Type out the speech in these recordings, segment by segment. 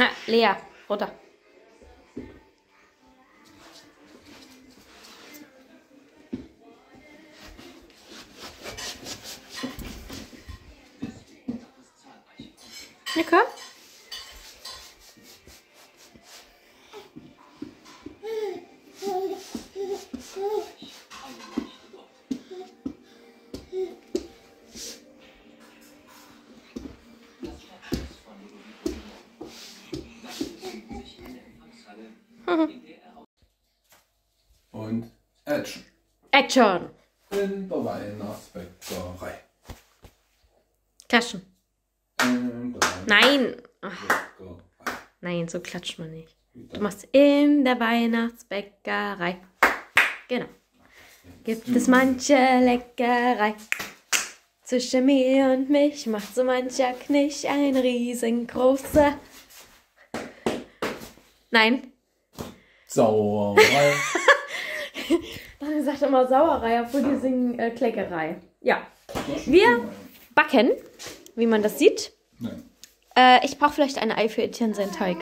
Ah, Lea, runter. Und Action. Action. In der Weihnachtsbäckerei. Klatschen. In der Nein. Nein, so klatscht man nicht. Du machst in der Weihnachtsbäckerei. Genau. Gibt es manche Leckerei. Zwischen mir und mich macht so mancher Knich ein riesengroßer. Nein. Sauerei. Man sagt immer Sauerei, obwohl die singen äh, Kleckerei. Ja. Wir backen, wie man das sieht. Nein. Äh, ich brauche vielleicht ein Ei für Etienne seinen Teig.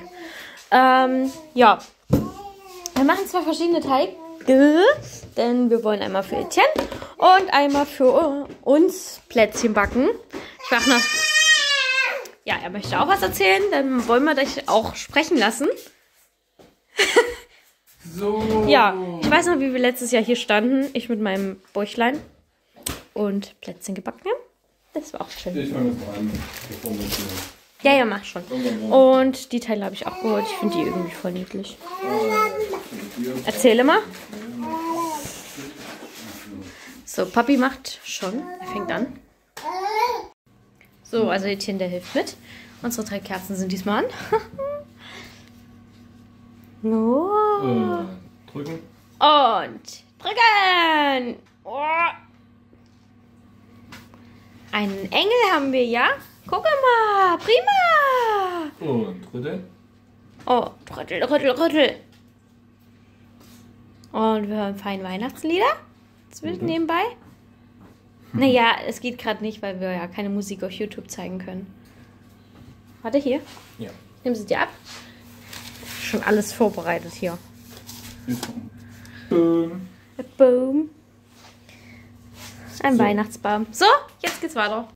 Ähm, ja. Wir machen zwei verschiedene Teige, denn wir wollen einmal für Etienne und einmal für uns Plätzchen backen. Ich mache noch. Ja, er möchte auch was erzählen, dann wollen wir dich auch sprechen lassen. So. Ja, ich weiß noch, wie wir letztes Jahr hier standen. Ich mit meinem Bäuchlein und Plätzchen gebacken haben. Das war auch schön. Ich fange jetzt mal an, bevor wir jetzt Ja, ja, mach schon. Und die Teile habe ich auch geholt. Ich finde die irgendwie voll niedlich. Erzähle mal. So, Papi macht schon. Er fängt an. So, also Etienne, der hilft mit. Unsere drei Kerzen sind diesmal an. no. äh, drücken. Und drücken. Oh. Einen Engel haben wir, ja? Guck mal, prima. Und dritte. Oh, rüttel, rüttel, rüttel. Und wir hören fein Weihnachtslieder. Zwischen Mhm. nebenbei. Naja, es geht gerade nicht, weil wir ja keine Musik auf YouTube zeigen können. Warte hier. Ja. Nimm sie dir ab. Schon alles vorbereitet hier. Boom. Boom. Ein So. Weihnachtsbaum. So, jetzt geht's weiter.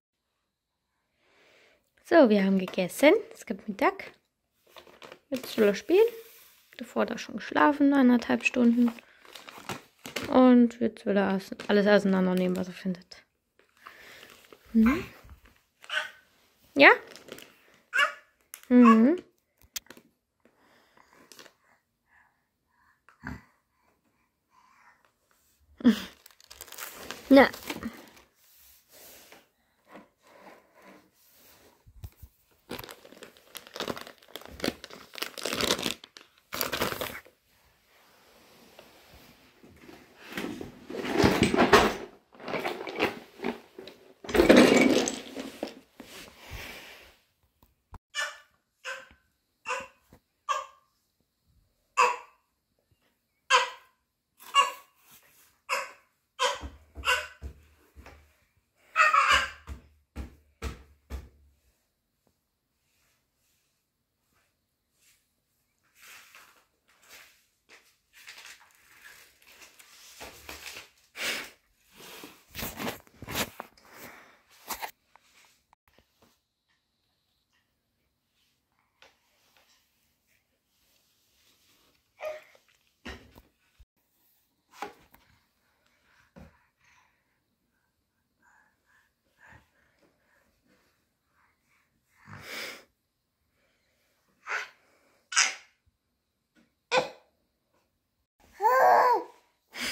So, wir haben gegessen. Es gibt Mittag. Jetzt will er spielen. Davor hat er schon geschlafen, eineinhalb Stunden. Und jetzt will er alles auseinandernehmen, was er findet. Mhm. Ja? Mhm. Na.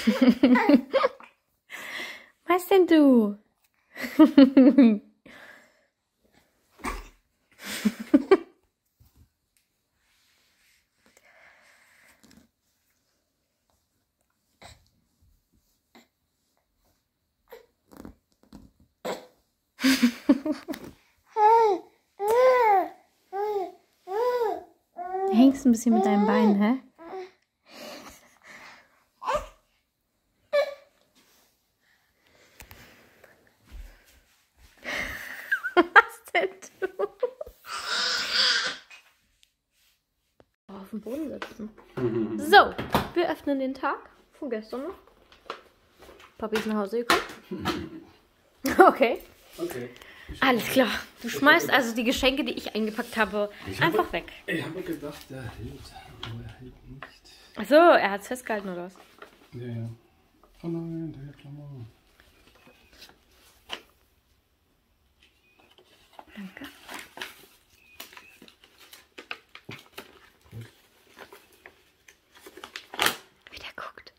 Was denn du? Du hängst ein bisschen mit deinen Beinen, hä? Was denn du? dem Boden sitzen. So, wir öffnen den Tag von gestern noch. Papi ist nach Hause gekommen. Okay. Okay. Alles klar. Du schmeißt also die Geschenke, die ich eingepackt habe, Ich einfach weg. Ich habe gedacht, der hält, aber er hält nicht. Achso, er hat es festgehalten oder was? Ja, ja. Oh nein, der nochmal. Danke. Wie der guckt.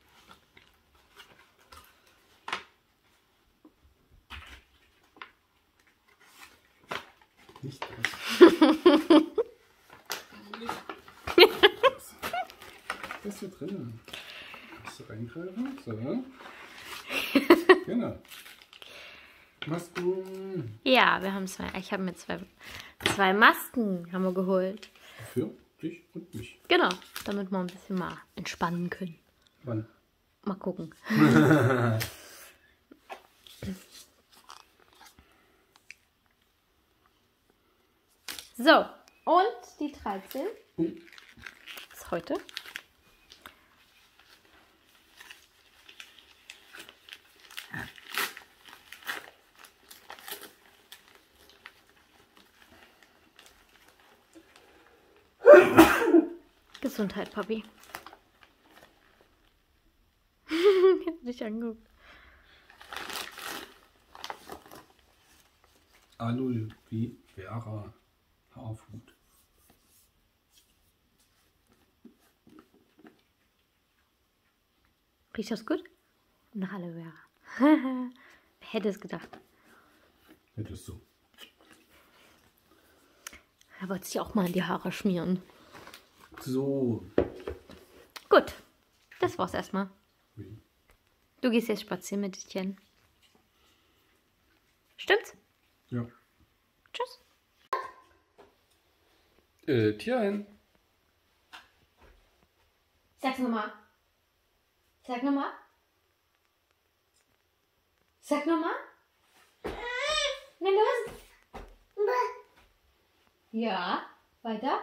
Nicht das. Was ist hier drin? Musst du reingreifen? So. genau. Masken. Ja, wir haben zwei. Ich habe mir zwei, zwei Masken haben wir geholt. Für dich und mich. Genau, damit wir ein bisschen mal entspannen können. Wann? Mal gucken. so, und die 13 ist heute. Gesundheit, Papi. Dich angeguckt. Aloe Vera Haarfood. Riecht das gut? Nach Aloe Vera. Wer hätte es gedacht? Hättest du. Er wollte sich auch mal in die Haare schmieren. So. Gut, das war's erstmal. Du gehst jetzt spazieren mit Etienne. Stimmt's? Ja. Äh, Tierchen. Sag's nochmal. Sag nochmal. Sag nochmal. Na los. Ja, weiter.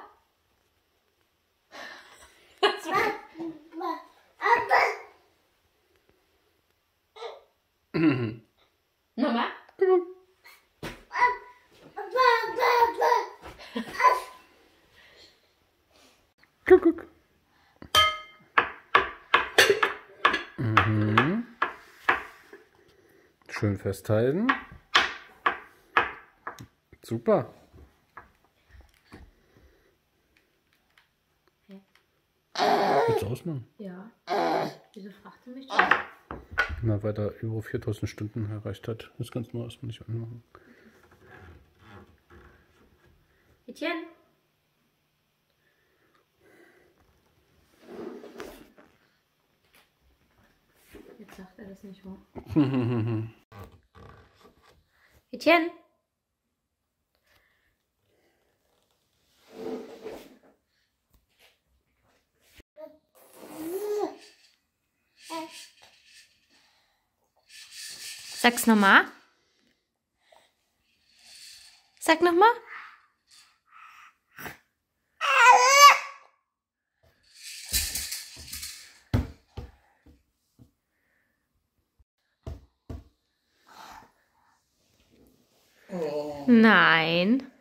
Nochmal. Guck, guck. Mhm. Schön festhalten. Super. Willst du ausmachen? Ja. Wieso fragst du mich Na, weil er über 4000 Stunden erreicht hat. Das kannst du erstmal nicht anmachen. Etienne? Jetzt sagt er das nicht hoch. Etienne? Sag's nochmal. Sag nochmal. Nein.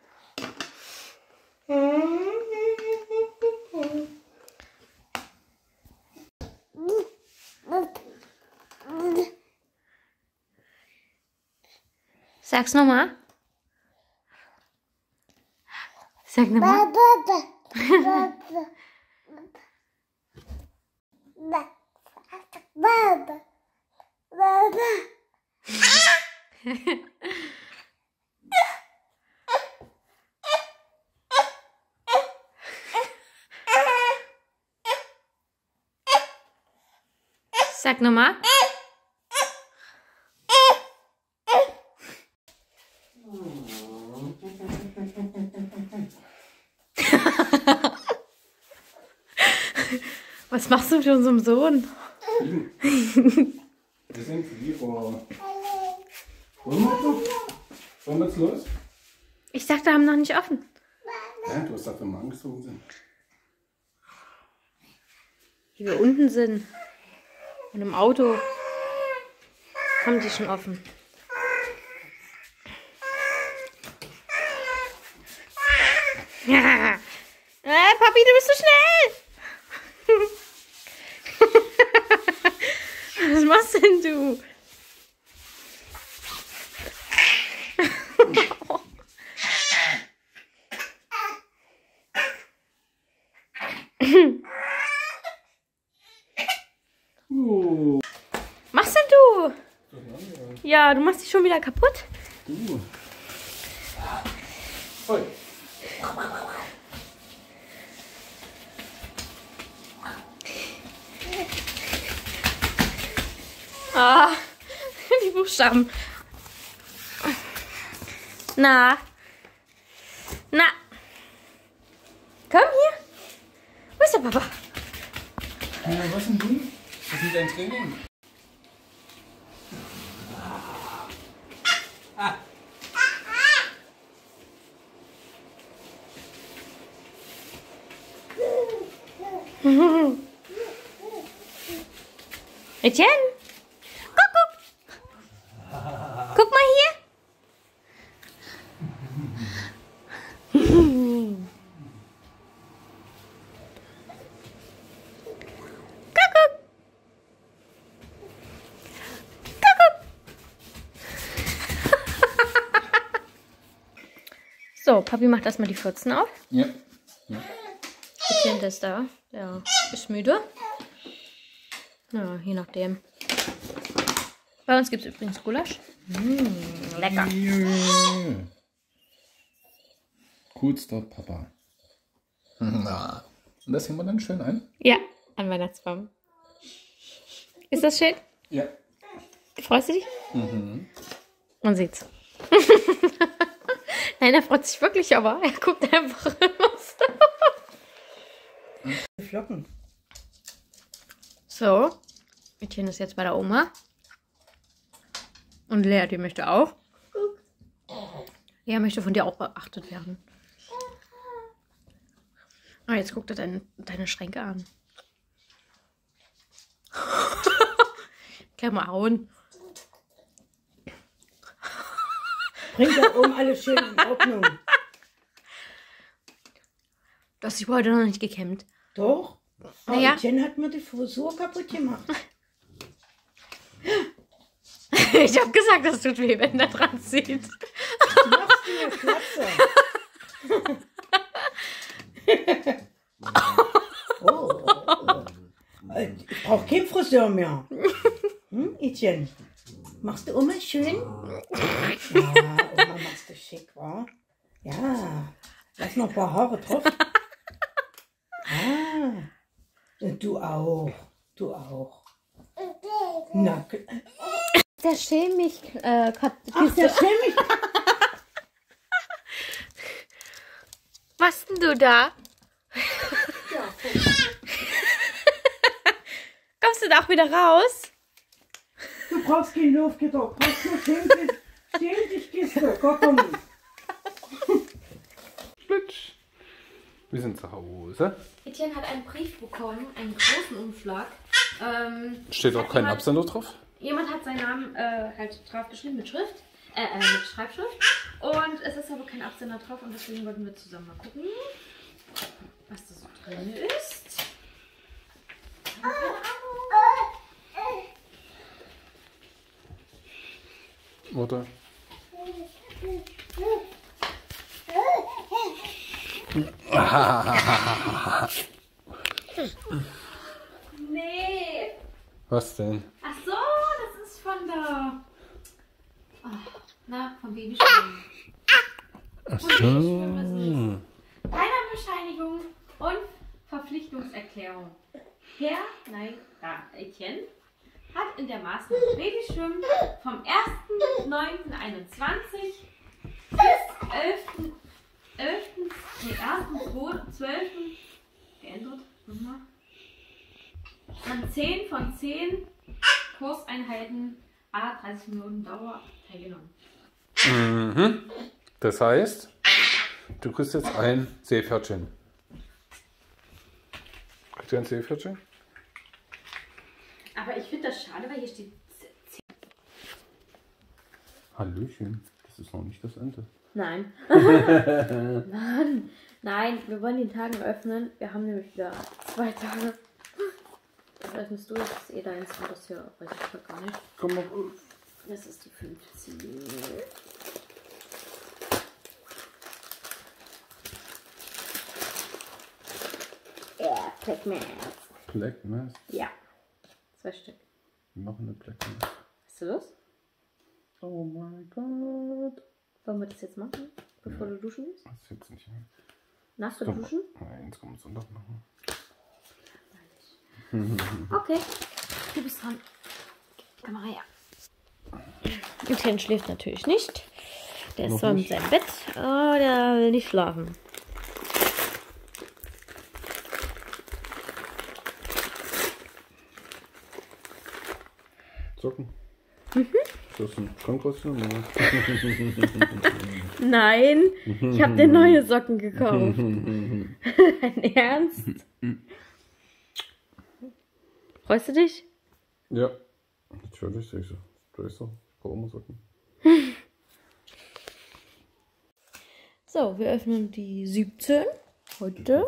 Sag's nochmal. Sag nochmal. Sag nochmal. Was machst du mit unserem Sohn? Wir sind. Wollen wir jetzt? Wollen wir jetzt los? Ich dachte, wir haben noch nicht offen. Ja, du hast dafür mal angezogen sind. wie wir unten sind. Und im Auto haben die schon offen. Ja. Äh, Papi, du bist so schnell. Was machst denn du? Uh. machst denn du? Ja, du machst dich schon wieder kaputt. Uh. Oi. Ah, die Buchstaben. Na. Na. Komm hier. Wo ist der Papa? Ja, was denn du? Was ist dein Training? Etienne. Guck, guck. Guck mal hier. So, Papi macht erstmal die 14 auf. Ja. Etienne ist da. Der ist müde. Ja, je nachdem. Bei uns gibt es übrigens Gulasch. Mm, lecker. Ja. Coolster Papa. Na. Und das hängen wir dann schön ein? Ja, an Weihnachtsbaum. Ist das schön? Ja. Freust du dich? Mhm. Man sieht's. Nein, er freut sich wirklich, aber er guckt einfach immer so. Flocken. So, Etienne ist jetzt bei der Oma. Und Lea, die möchte auch. Lea möchte von dir auch beachtet werden. Ah, jetzt guckt er deine, deine Schränke an. Hauen. Bringt da oben alles schön in Ordnung. Du hast dich heute noch nicht gekämmt. Doch? Aber Naja. Etienne hat mir die Frisur kaputt gemacht. Ich habe gesagt, das tut weh, wenn der dran zieht. Du machst mir Klatze. oh. Ich brauche keinen Friseur mehr. Hm, Etienne? Machst du Oma schön? Ja, Oma machst du schick, wa? Ja. Lass noch ein paar Haare drauf. Und Du auch. Du auch. Na, Der Chemik. Äh, ach, der Chemik. Was denn du da? Kommst du da auch wieder raus? Du brauchst kein Luftgitter. Du brauchst nur schön dich Kiste. Komm, komm. Wir sind zu Hause. Etienne hat einen Brief bekommen, einen großen Umschlag. Ähm, Steht auch kein jemand- Absender drauf? Jemand hat seinen Namen äh, halt drauf geschrieben mit Schrift, äh, äh, mit Schreibschrift. Und es ist aber kein Absender drauf und deswegen wollten wir zusammen mal gucken, was da so drin ist. Oder? Nee. Was denn? Ach so, das ist von der. Oh, na, vom Babyschwimmen. Ach so. Beinahebescheinigung und Verpflichtungserklärung. Herr, nein, da, Etienne hat in der Maßnahme Babyschwimmen vom 1.9.21 bis 11. 11. Nee, 1.12. geändert. Nochmal. An 10 von 10 Kurseinheiten A 30 Minuten Dauer teilgenommen. Mhm. Das heißt, du kriegst jetzt ein Seepferdchen. Kriegst du ein Seepferdchen? aber ich finde das schade, weil hier steht. Hallöchen. Das ist noch nicht das Ende. Nein. Mann. Nein, wir wollen den Tagen öffnen. Wir haben nämlich wieder zwei Tage. Das öffnest du, das ist eh deins. Und das hier weiß ich gar nicht. Komm mal auf. Das ist die 15. Ja, Pac-Man. Black Mass. Ja. Zwei Stück. Wir machen eine Black Mass. Hast du Lust? Oh mein Gott. Wollen wir das jetzt machen, bevor du duschen gehst? Das ist jetzt nicht mehr. Nach Stopp. Duschen? Nein, jetzt man Sonntag machen. Okay. Du bist dran. Kamera her. Etienne schläft natürlich nicht. Der ist zwar in seinem Bett, aber der will nicht schlafen. Socken. Mhm. Ist das ein Schrankröstchen? oder? Nein, ich habe dir neue Socken gekauft. Dein Ernst? Freust du dich? Ja. Natürlich, sicher. Du weißt doch, ich brauche immer Socken. So, wir öffnen die 17 heute.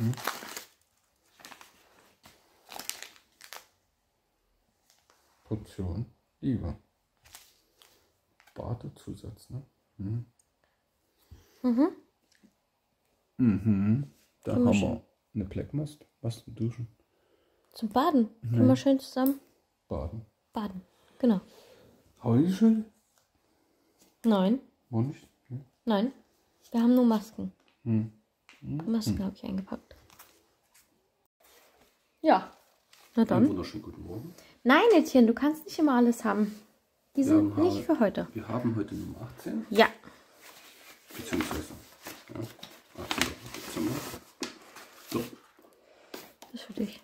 Tudum. Portion Liebe. Badezusatz, ne? Mhm. Mhm. Mhm. Da haben wir eine Black Mast. Was zum Duschen? Zum Baden. Können wir schön zusammen Baden. baden. Genau. Heute schon? Nein, War nicht? Ja. nein. Wir haben nur Masken. Hm. Masken habe ich eingepackt. Ja. Na dann. wunderschönen guten Morgen. Nein, Etienne, du kannst nicht immer alles haben. Die sind haben nicht für heute. Wir haben heute Nummer 18, Ja. beziehungsweise ja, 18. Dezember. So, Das ist für dich.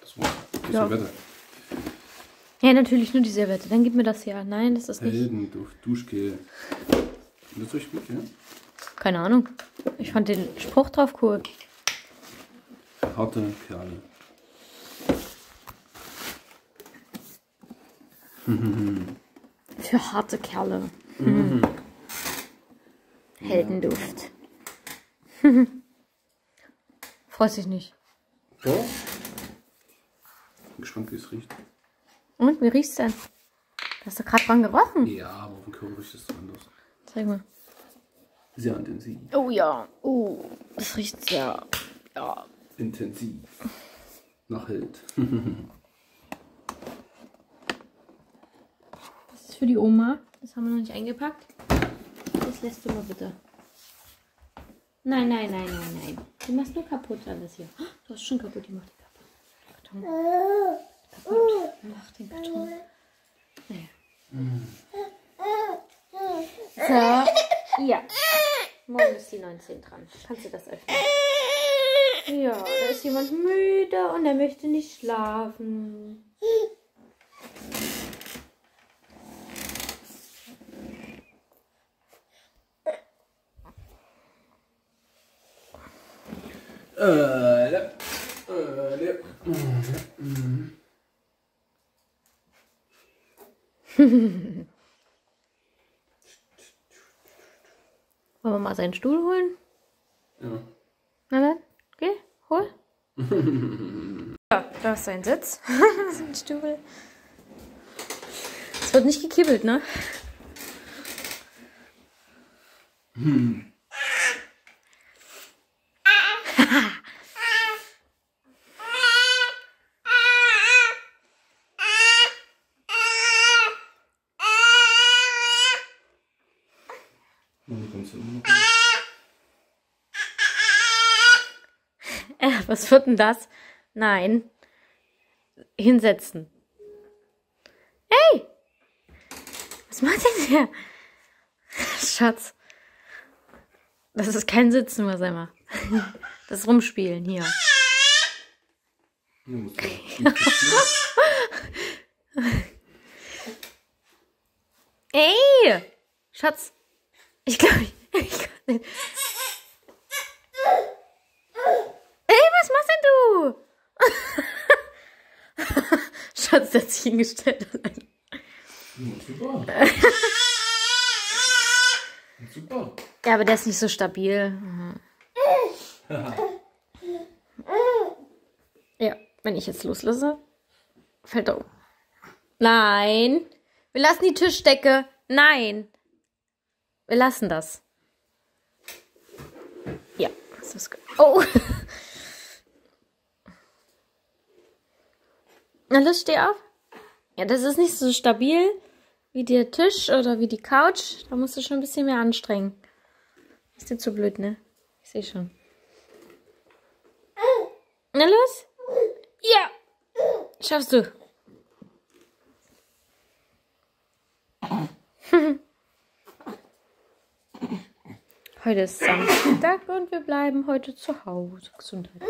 das war's. Okay, Ja. Wetter. Ja, natürlich nur die Servette. Dann gib mir das her. Nein, das ist nicht. Heldenduft, Duschgel. Das riecht gut, ja? Keine Ahnung. Ich fand den Spruch drauf cool. Harte Perle. Für harte Kerle. Mhm. Heldenduft. Freust dich nicht. So. Bin gespannt, wie es riecht. Und, wie riecht's denn? Du hast doch gerade dran gerochen. Ja, aber auf dem Körper riecht es anders. Zeig mal. Sehr intensiv. Oh ja. Oh, das riecht sehr. Ja. Intensiv. Nach Held. Das ist für die Oma. Das haben wir noch nicht eingepackt. Das lässt du mal bitte. Nein, nein, nein, nein, nein. Du machst nur kaputt alles hier. Du hast schon kaputt gemacht. Die Karton. Kaputt. Mach den Karton. Naja. So. Ja. Morgen ist die 19 dran. Kannst du das öffnen? Ja, da ist jemand müde und er möchte nicht schlafen. Wollen wir mal seinen Stuhl holen? Ja. Na dann, geh, hol. Ja, da ist sein Sitz. sein Stuhl. Es wird nicht gekibbelt, ne? Dann kommst du immer noch. Äh, was wird denn das? Nein. Hinsetzen. Hey! Was macht denn der? Schatz. Das ist kein Sitzen, was er macht. Das Rumspielen hier. Ey! Schatz. Ich glaube, ich, ich kann nicht. Ey, was machst denn du? Schatz, hat sich hingestellt. Super. Super. Ja, aber der ist nicht so stabil. Mhm. Ja, wenn ich jetzt loslasse, fällt er um. Nein. Wir lassen die Tischdecke. Nein. Wir lassen das. Ja, das ist gut. Oh. Na, los, steh auf. Ja, das ist nicht so stabil wie der Tisch oder wie die Couch. Da musst du schon ein bisschen mehr anstrengen. Ist dir zu blöd, ne? Ich sehe schon. Na los? Ja. Schaffst du. Heute ist Samstag und wir bleiben heute zu Hause. Gesundheit.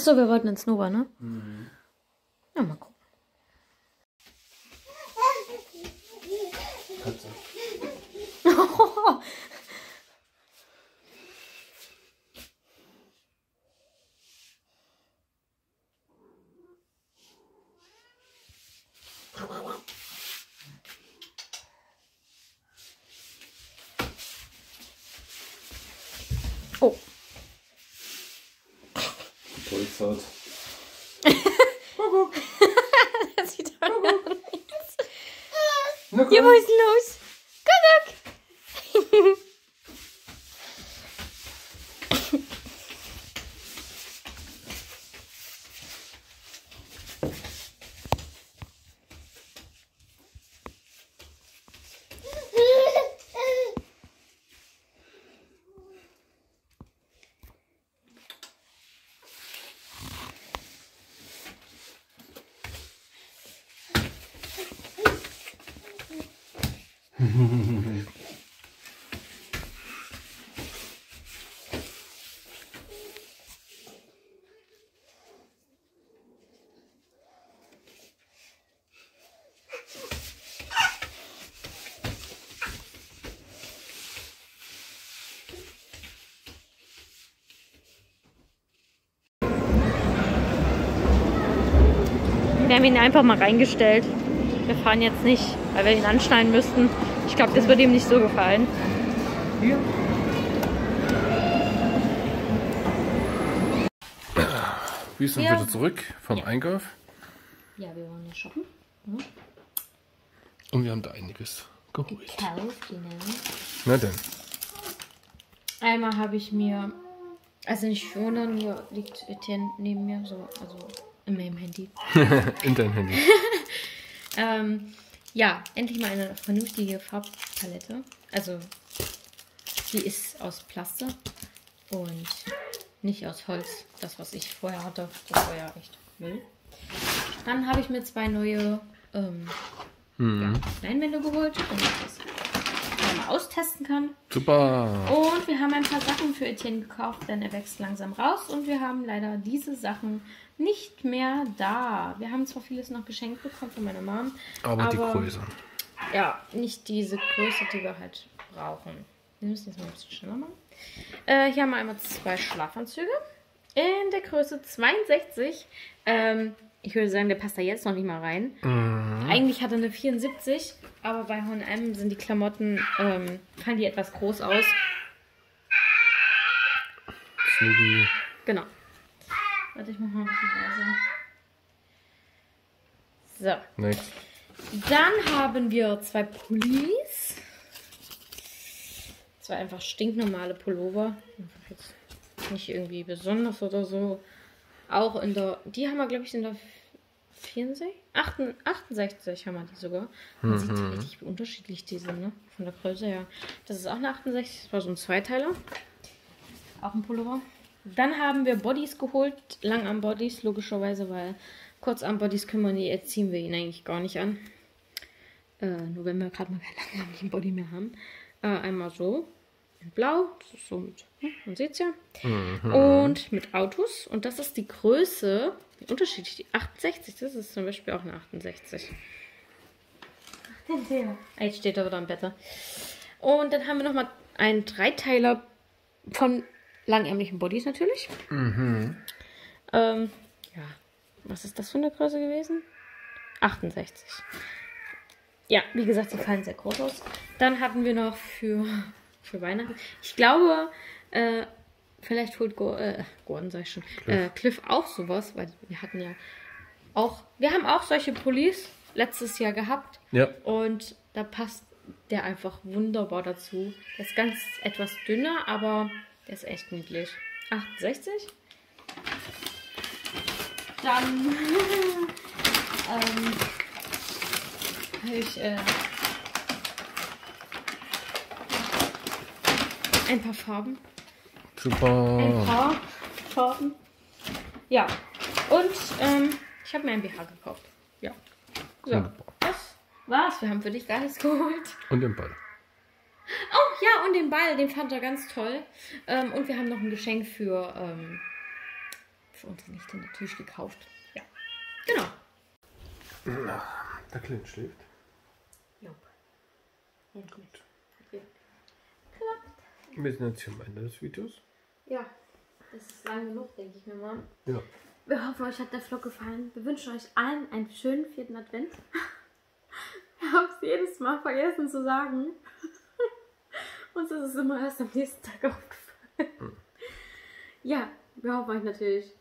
Achso, wir wollten ins Nova, ne? Ja, mal gucken. Katze. Oh. Polzert. Das sieht doch aus. Na Ja, wo ist denn los? Kuckuck. Wir haben ihn einfach mal reingestellt. Wir fahren jetzt nicht, weil wir ihn anschneiden müssten. Ich glaube, das wird ihm nicht so gefallen. Hier. Wir sind Ja. wieder zurück vom Einkauf Ja, wir wollen ja shoppen. und wir haben da einiges geholt. Kaufen. Na denn. Einmal habe ich mir, also nicht wundern, hier liegt Etienne neben mir, so, also in meinem Handy. In dein Handy. Ähm, ja, endlich mal eine vernünftige Farbpalette. Also, die ist aus Plaste und nicht aus Holz. Das, was ich vorher hatte, das war ja echt Müll. Dann habe ich mir zwei neue ähm, ja, Leinwände geholt, ich das austesten kann. Super. Und wir haben ein paar Sachen für Etienne gekauft, denn er wächst langsam raus. Und wir haben leider diese Sachen nicht mehr da. Wir haben zwar vieles noch geschenkt bekommen von meiner Mom. Aber, die Größe. Ja, nicht diese Größe, die wir halt brauchen. Wir müssen jetzt mal ein bisschen schneller machen. Äh, hier haben wir einmal zwei Schlafanzüge in der Größe 62. Ähm, ich würde sagen, der passt da jetzt noch nicht mal rein. Eigentlich hat er eine 74, aber bei H&M sind die Klamotten, ähm, fallen die etwas groß aus. Snoopy. Genau. Warte, ich mach mal ein bisschen leiser. So. Next. Dann haben wir zwei Pullis. Zwei einfach stinknormale Pullover. Nicht irgendwie besonders oder so. Auch in der. Die haben wir, glaube ich, in der 64? 68 haben wir die sogar. Man sieht richtig, wie unterschiedlich die sind, ne? Von der Größe her. Das ist auch eine 68. Das war so ein Zweiteiler. Auch ein Pullover. Dann haben wir Bodies geholt. Langarm-Bodies, logischerweise, weil Kurzarm-Bodies können wir nie, jetzt ziehen wir ihn eigentlich gar nicht an. Äh, nur wenn wir gerade mal keinen langarmigen Body mehr haben. Äh, einmal so. In blau. Das ist so mit, man sieht's ja. Und mit Autos. Und das ist die Größe. Wie unterschiedlich. Die 68. Das ist zum Beispiel auch eine 68. Jetzt steht er wieder im Bett. Und dann haben wir nochmal einen Dreiteiler von langärmlichen Bodies natürlich. Ähm, ja, was ist das für eine Größe gewesen? 68. Ja, wie gesagt, sie fallen sehr groß aus. Dann hatten wir noch für, für Weihnachten. Ich glaube, äh, vielleicht holt Go, äh, Gordon, sag ich schon, Cliff. Äh, Cliff auch sowas, weil wir hatten ja auch, wir haben auch solche Pullis letztes Jahr gehabt. Ja. Und da passt der einfach wunderbar dazu. Der ist ganz etwas dünner, aber der ist echt niedlich. 68. Dann ähm, habe ich äh, ein paar Farben. Ein Super. paar Farben. Ja. Und ähm, ich habe mir ein BH gekauft. Ja. So. Wunderbar. Das war's. Wir haben für dich gar nichts geholt. Und den Ball. Oh ja, und den Ball, den fand er ganz toll. Ähm, und wir haben noch ein Geschenk für, ähm, für unsere Nichte natürlich gekauft. Ja. Genau. Der Clint schläft. Jupp. Endlich. Wir sind jetzt hier am Ende des Videos. Ja, das ist lang genug, denke ich mir mal. Ja. Wir hoffen, euch hat der Vlog gefallen. Wir wünschen euch allen einen schönen vierten Advent. Wir haben es jedes Mal vergessen zu sagen. Uns ist es immer erst am nächsten Tag aufgefallen. Ja, wir hoffen euch natürlich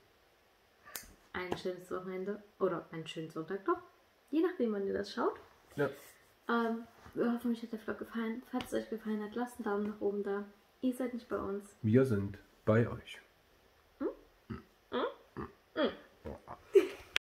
ein schönes Wochenende oder einen schönen Sonntag noch. Je nachdem, wann ihr das schaut. Ja. Ähm, wir hoffen, euch hat der Vlog gefallen. Falls es euch gefallen hat, lasst einen Daumen nach oben da. Ihr seid nicht bei uns. Wir sind bei euch.